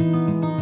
Música